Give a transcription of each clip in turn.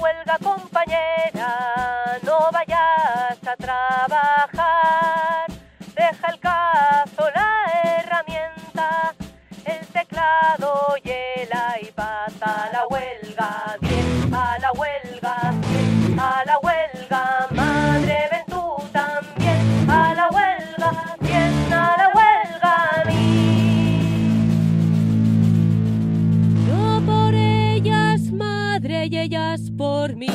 huelga compañera, no vayas a trabajar. Deja el cazo, la herramienta, el teclado estrellas por mí.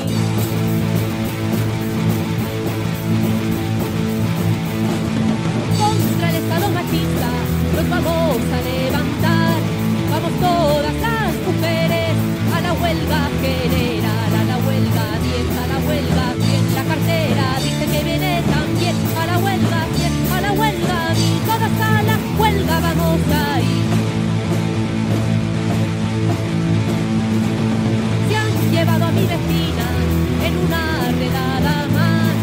en una redada más.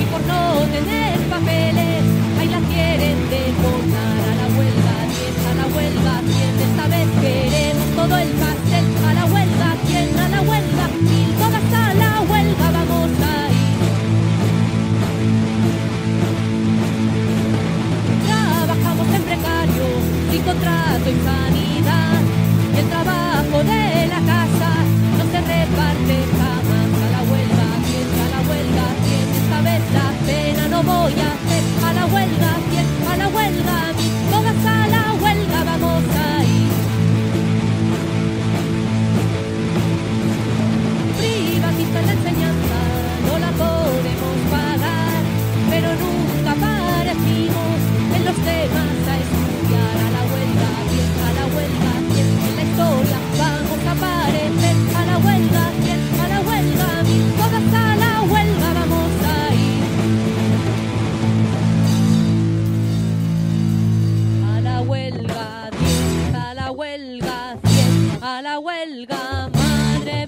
Y por no tener papeles, ahí la quieren deportar. A la huelga, tienda a la huelga, tienda esta vez queremos todo el pastel. A la huelga, tienda a la huelga, y todas a la huelga vamos a ir. Trabajamos en precario y contrato infante la huelga, madre.